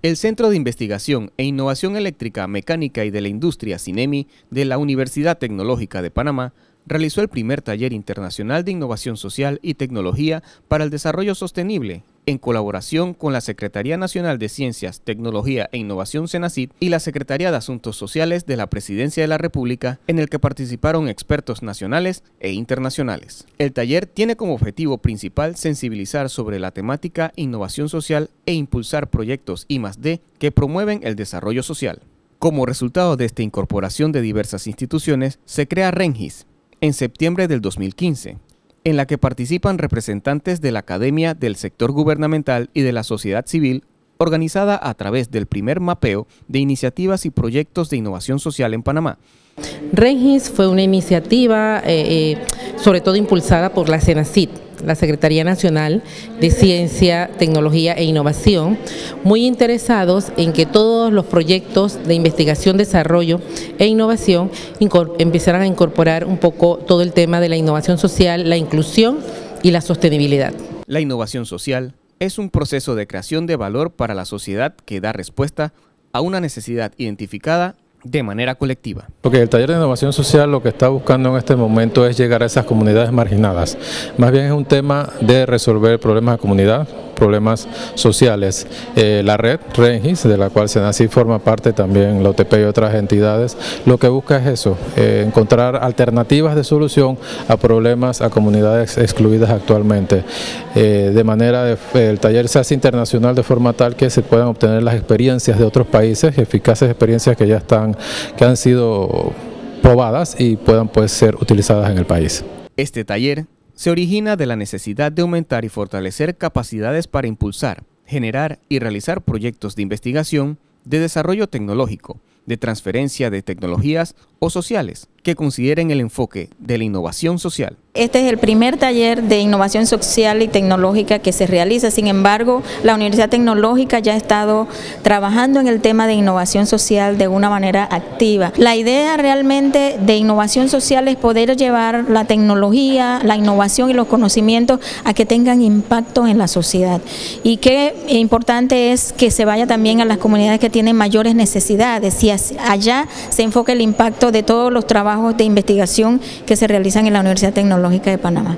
El Centro de Investigación e Innovación Eléctrica, Mecánica y de la Industria CINEMI de la Universidad Tecnológica de Panamá realizó el primer taller internacional de innovación social y tecnología para el desarrollo sostenible en colaboración con la Secretaría Nacional de Ciencias, Tecnología e Innovación CENACID y la Secretaría de Asuntos Sociales de la Presidencia de la República, en el que participaron expertos nacionales e internacionales. El taller tiene como objetivo principal sensibilizar sobre la temática innovación social e impulsar proyectos I+D que promueven el desarrollo social. Como resultado de esta incorporación de diversas instituciones, se crea RENGIS en septiembre del 2015, en la que participan representantes de la Academia del Sector Gubernamental y de la sociedad civil, organizada a través del primer mapeo de iniciativas y proyectos de innovación social en Panamá. Rengis fue una iniciativa eh, eh, sobre todo impulsada por la CENACIT, la Secretaría Nacional de Ciencia, Tecnología e Innovación, muy interesados en que todos los proyectos de investigación, desarrollo e innovación empezaran a incorporar un poco todo el tema de la innovación social, la inclusión y la sostenibilidad. La innovación social es un proceso de creación de valor para la sociedad que da respuesta a una necesidad identificada de manera colectiva. Porque el taller de innovación social lo que está buscando en este momento es llegar a esas comunidades marginadas. Más bien es un tema de resolver problemas de comunidad, problemas sociales. Eh, la red Rengis, de la cual Senasi forma parte también, la OTP y otras entidades, lo que busca es eso, eh, encontrar alternativas de solución a problemas a comunidades excluidas actualmente. Eh, de manera, de, el taller se hace internacional de forma tal que se puedan obtener las experiencias de otros países, eficaces experiencias que ya están, que han sido probadas y puedan pues ser utilizadas en el país. Este taller se origina de la necesidad de aumentar y fortalecer capacidades para impulsar, generar y realizar proyectos de investigación, de desarrollo tecnológico, de transferencia de tecnologías o sociales que consideren el enfoque de la innovación social. Este es el primer taller de innovación social y tecnológica que se realiza, sin embargo, la Universidad Tecnológica ya ha estado trabajando en el tema de innovación social de una manera activa. La idea realmente de innovación social es poder llevar la tecnología, la innovación y los conocimientos a que tengan impacto en la sociedad. Y qué importante es que se vaya también a las comunidades que tienen mayores necesidades y allá se enfoque el impacto de todos los de investigación que se realizan en la Universidad Tecnológica de Panamá.